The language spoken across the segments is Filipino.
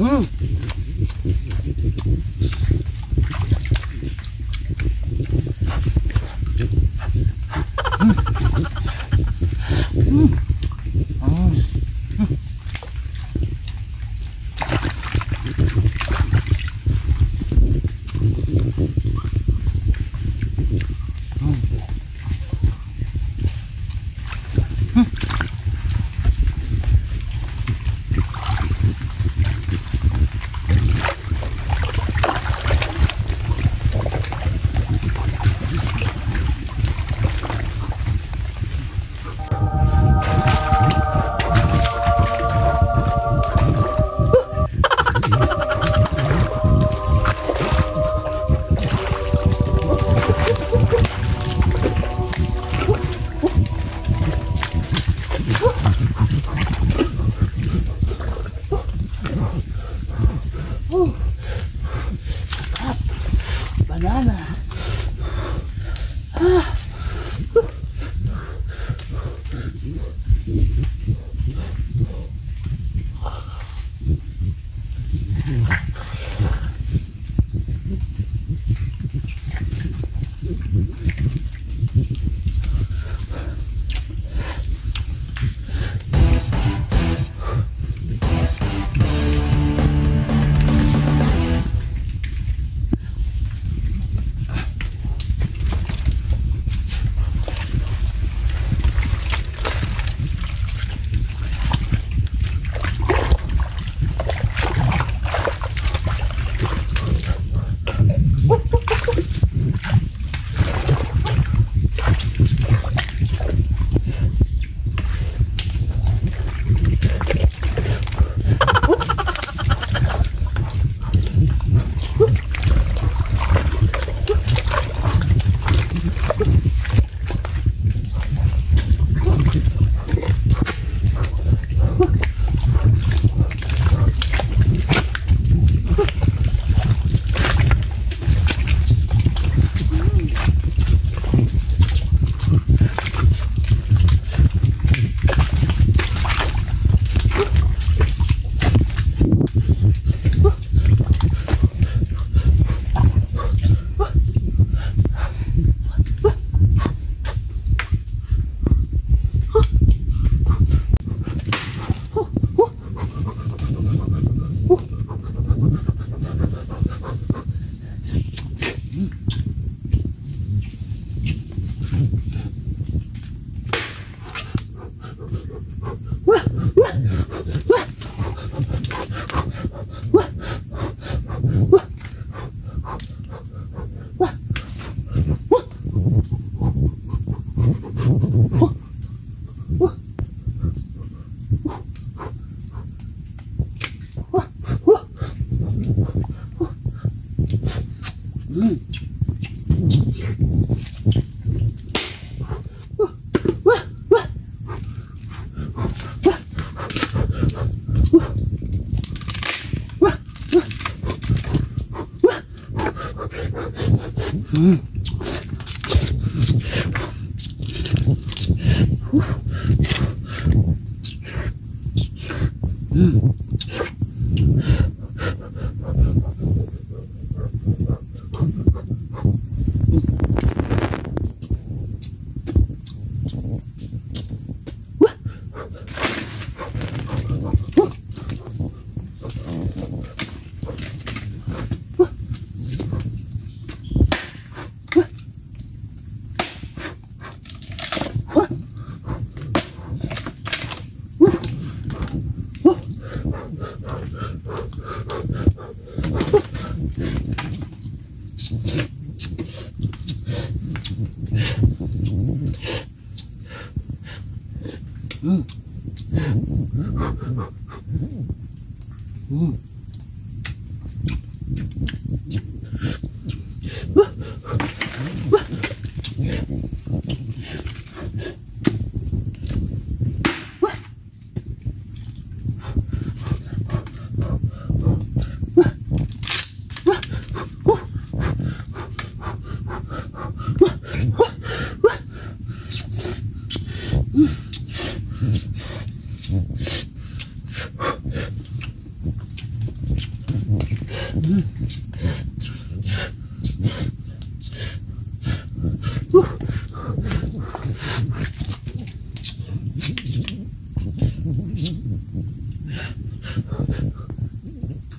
음. 음. 아. 음. 음. 嗯。 음. 음. 음. 음.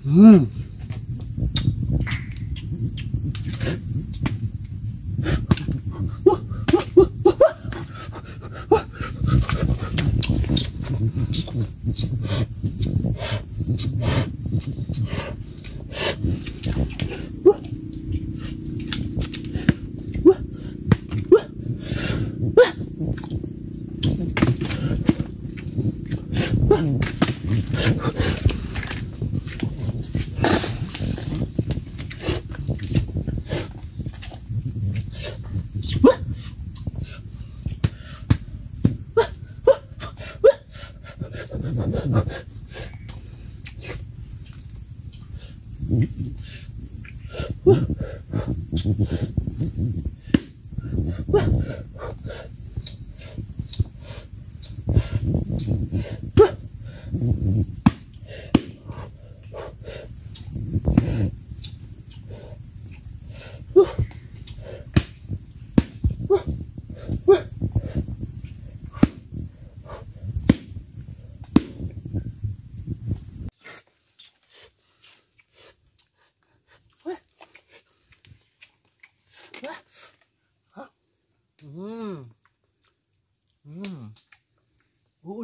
Mm. Woo!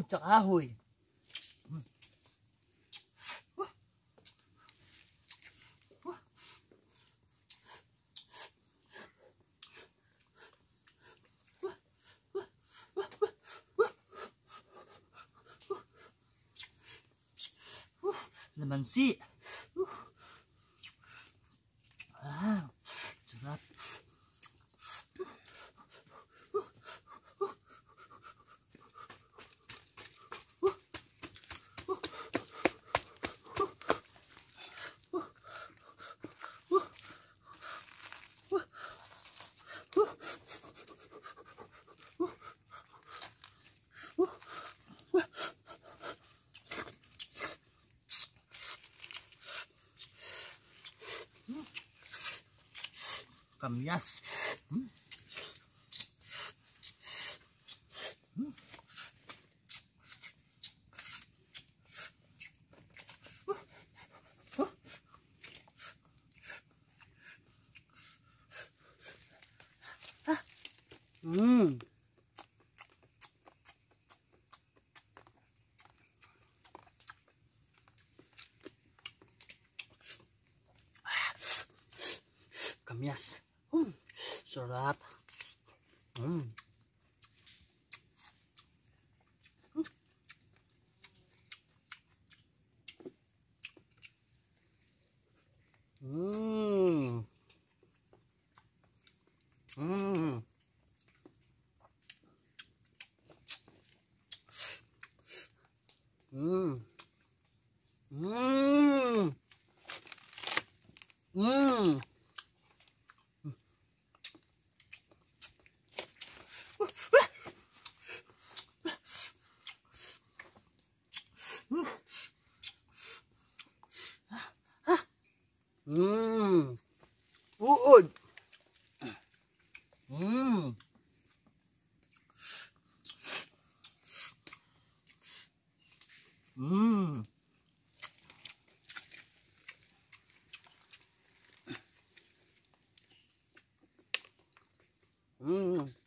Uod sa kahoy. Lamansi. makan lias hmm? Hmm? Sarap. Mm. Mm. Mm. Mm. 음, 우어, 음, 음. 음.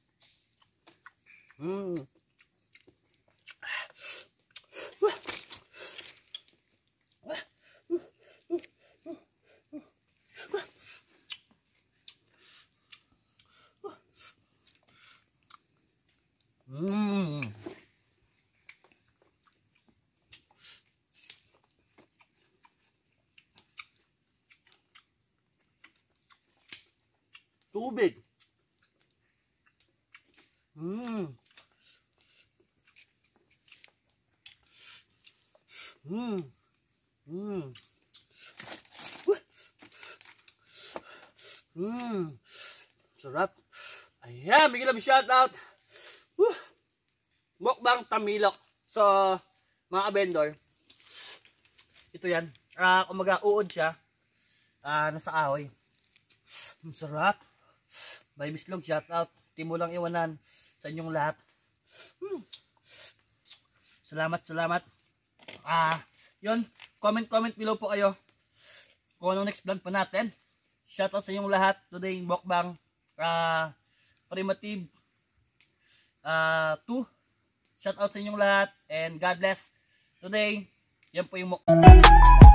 Tubig. Mmm. Mmm. Mmm. Mmm. Sarap. Ayan, bigyan namin shoutout. Woo! Mukbang tamilok. So, mga vendor, ito yan. Ah, kumaga uod siya. Ah, nasa ahoy. Ang sarap. May mislog shoutout. Timulang iwanan sa inyong lahat. Hmm. Salamat, salamat. Ah, yun. Comment, comment below po kayo. Kung anong next vlog pa natin. Shoutout sa inyong lahat. Today, mukbang. Ah, primitive uh, 2. Shout out sa inyong lahat and God bless. Today, yan po yung muk-